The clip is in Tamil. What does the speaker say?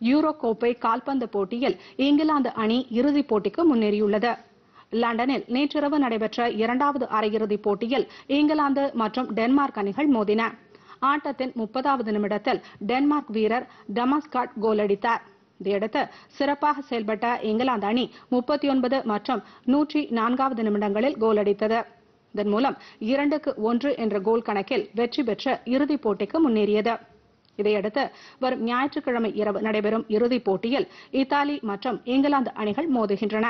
யூரோ கோப்பை கால்பந்து போட்டியில் இங்கிலாந்து அணி இறுதிப் போட்டிக்கு முன்னேறியுள்ளது. லண்டனில் நேற்றிரவு நடைபெற்ற இரண்டாவது அரையிறுதிப் போட்டியில் இங்கிலாந்து மற்றும் டென்மார்க் அணிகள் மோதின. ஆட்டத்தின் முப்பதாவது நிமிடத்தில் டென்மார்க் வீரர் டமாஸ்காட் கோல் அடித்தார். இதையடுத்து சிறப்பாக செயல்பட்ட இங்கிலாந்து அணி முப்பத்தி ஒன்பது மற்றும் நூற்றி நான்காவது நிமிடங்களில் கோல் அடித்தது. இதன் மூலம் இரண்டுக்கு ஒன்று என்ற கோல் கணக்கில் வெற்றி பெற்று இறுதிப் போட்டிக்கு முன்னேறியது. இதையடுத்து வரும் ஞாயிற்றுக்கிழமை இரவு நடைபெறும் இறுதிப் போட்டியில் இத்தாலி மற்றும் இங்கிலாந்து அணிகள் மோதுகின்றன.